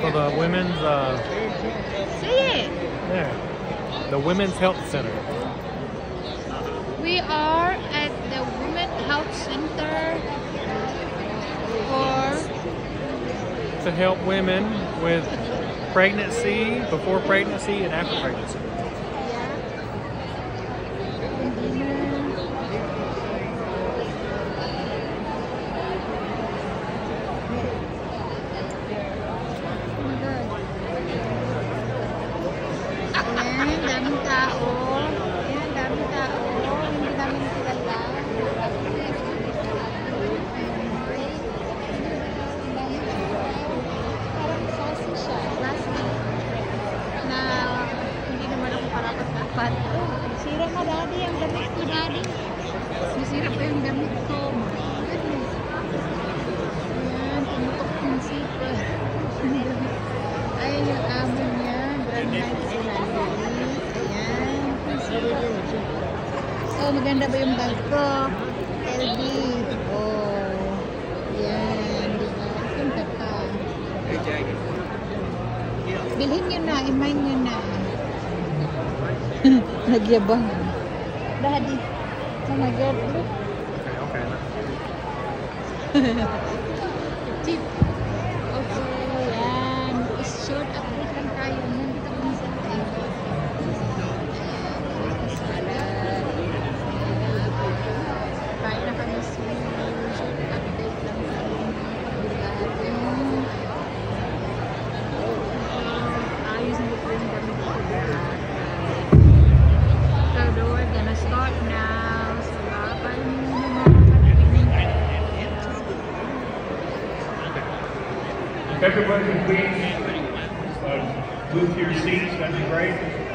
for the women's, uh, Say it. yeah, the Women's Health Center. We are at the Women Health Center for to help women with pregnancy, before pregnancy, and after pregnancy. Ayan, daming tao. Ayan, daming tao. Hindi namin kilala. Parang sassy siya. Classy. Na hindi naman ako parapat dapat. Sira ka, daddy. Ang damit ko, daddy. Oh, maganda ba yung bag ko? LB. Oh. Yan. Di ba? Punta ka. Bilhin nyo na. Imain nyo na. Nagyabang. Daddy. Oh my God. Okay, okay. Tip. Everybody can please uh, move to your seats, that'd be great.